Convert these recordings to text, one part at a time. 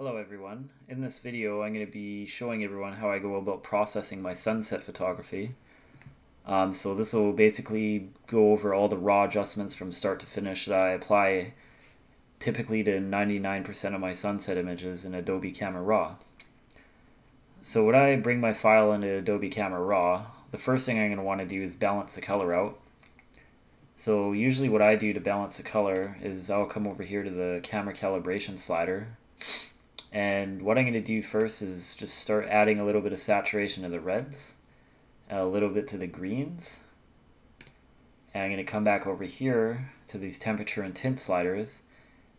Hello everyone. In this video I'm going to be showing everyone how I go about processing my sunset photography. Um, so this will basically go over all the raw adjustments from start to finish that I apply typically to 99% of my sunset images in Adobe Camera Raw. So when I bring my file into Adobe Camera Raw, the first thing I'm going to want to do is balance the color out. So usually what I do to balance the color is I'll come over here to the camera calibration slider and what I'm going to do first is just start adding a little bit of saturation to the reds, a little bit to the greens. And I'm going to come back over here to these temperature and tint sliders.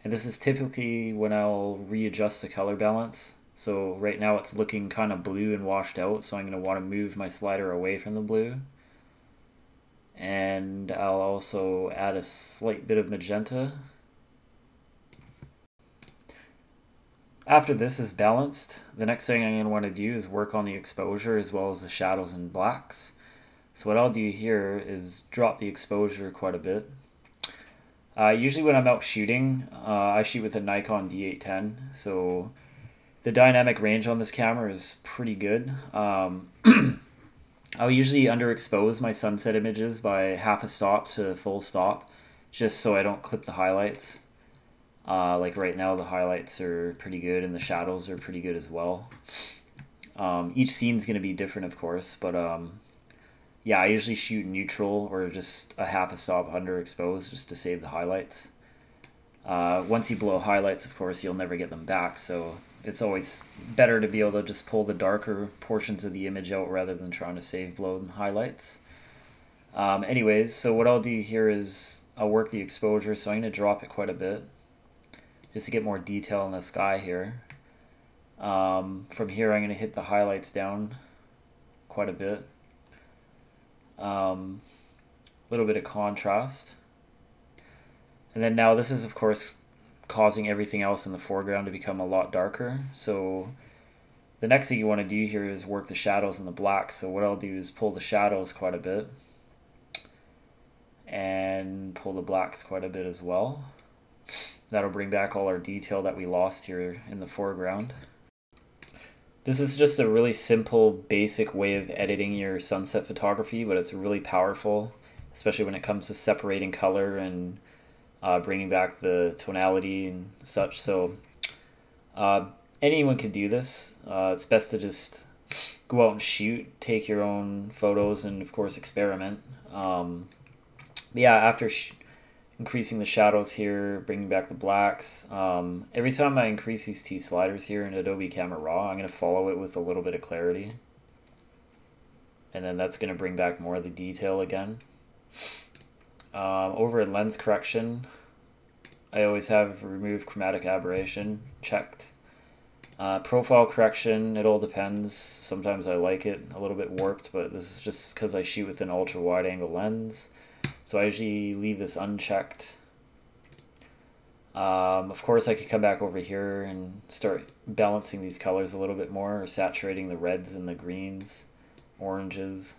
And this is typically when I'll readjust the color balance. So right now it's looking kind of blue and washed out, so I'm going to want to move my slider away from the blue. And I'll also add a slight bit of magenta After this is balanced, the next thing I'm going to want to do is work on the exposure as well as the shadows and blacks. So what I'll do here is drop the exposure quite a bit. Uh, usually when I'm out shooting, uh, I shoot with a Nikon D810, so the dynamic range on this camera is pretty good. Um, I'll usually underexpose my sunset images by half a stop to full stop, just so I don't clip the highlights. Uh, like right now, the highlights are pretty good and the shadows are pretty good as well. Um, each scene's going to be different, of course, but um, yeah, I usually shoot neutral or just a half a stop underexposed just to save the highlights. Uh, once you blow highlights, of course, you'll never get them back, so it's always better to be able to just pull the darker portions of the image out rather than trying to save blown highlights. Um, anyways, so what I'll do here is I'll work the exposure, so I'm going to drop it quite a bit just to get more detail in the sky here. Um, from here, I'm going to hit the highlights down quite a bit. A um, little bit of contrast. And then now this is, of course, causing everything else in the foreground to become a lot darker. So the next thing you want to do here is work the shadows and the blacks. So what I'll do is pull the shadows quite a bit and pull the blacks quite a bit as well. That'll bring back all our detail that we lost here in the foreground. This is just a really simple, basic way of editing your sunset photography, but it's really powerful, especially when it comes to separating color and uh, bringing back the tonality and such. So uh, anyone can do this. Uh, it's best to just go out and shoot, take your own photos, and of course experiment. Um, yeah, after increasing the shadows here, bringing back the blacks. Um, every time I increase these two sliders here in Adobe Camera Raw, I'm going to follow it with a little bit of clarity. And then that's going to bring back more of the detail again. Um, over in lens correction, I always have remove chromatic aberration checked. Uh, profile correction, it all depends. Sometimes I like it a little bit warped, but this is just because I shoot with an ultra wide angle lens. So I usually leave this unchecked. Um, of course, I could come back over here and start balancing these colors a little bit more, or saturating the reds and the greens, oranges.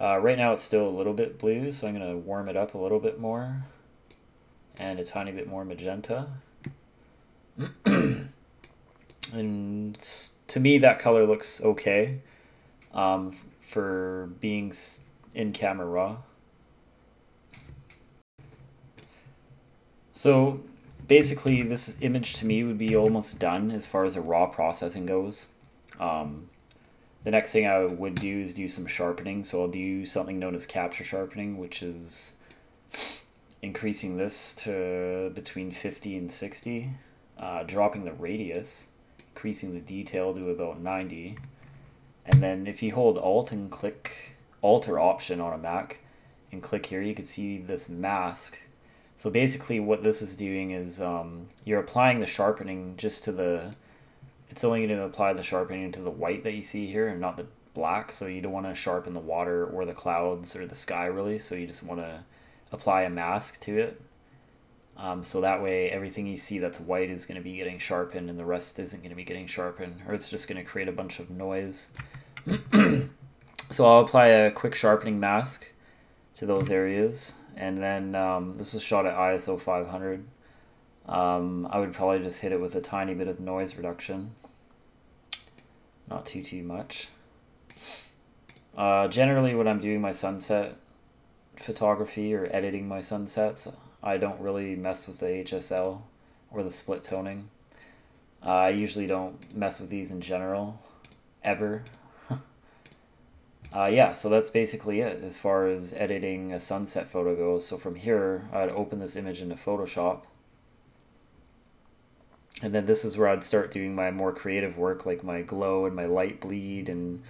Uh, right now it's still a little bit blue, so I'm going to warm it up a little bit more. And a tiny bit more magenta. and to me, that color looks okay um, for being in camera raw. So basically this image to me would be almost done as far as the raw processing goes. Um, the next thing I would do is do some sharpening. So I'll do something known as capture sharpening, which is increasing this to between 50 and 60, uh, dropping the radius, increasing the detail to about 90. And then if you hold Alt and click Alter option on a Mac and click here, you can see this mask. So basically what this is doing is um, you're applying the sharpening just to the, it's only going to apply the sharpening to the white that you see here and not the black. So you don't want to sharpen the water or the clouds or the sky really. So you just want to apply a mask to it. Um, so that way everything you see that's white is going to be getting sharpened and the rest isn't going to be getting sharpened or it's just going to create a bunch of noise. So I'll apply a quick sharpening mask to those areas. And then um, this was shot at ISO 500. um, I would probably just hit it with a tiny bit of noise reduction. Not too, too much. Uh, generally, when I'm doing my sunset photography or editing my sunsets, I don't really mess with the HSL or the split toning. Uh, I usually don't mess with these in general, ever. Uh, yeah, so that's basically it as far as editing a sunset photo goes. So from here, I'd open this image into Photoshop. And then this is where I'd start doing my more creative work, like my glow and my light bleed and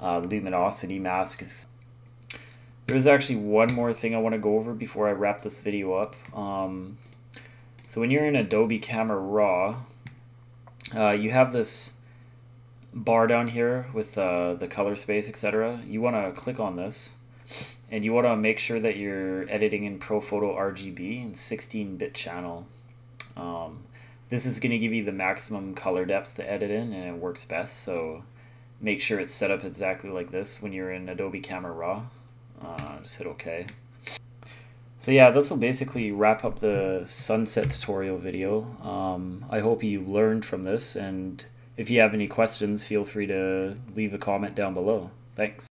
uh, luminosity masks. There's actually one more thing I want to go over before I wrap this video up. Um, so when you're in Adobe Camera Raw, uh, you have this bar down here with uh, the color space, etc. You want to click on this and you want to make sure that you're editing in ProPhoto RGB and 16-bit channel. Um, this is going to give you the maximum color depth to edit in and it works best. So make sure it's set up exactly like this when you're in Adobe Camera Raw. Uh, just hit OK. So yeah, this will basically wrap up the sunset tutorial video. Um, I hope you learned from this, and if you have any questions, feel free to leave a comment down below. Thanks.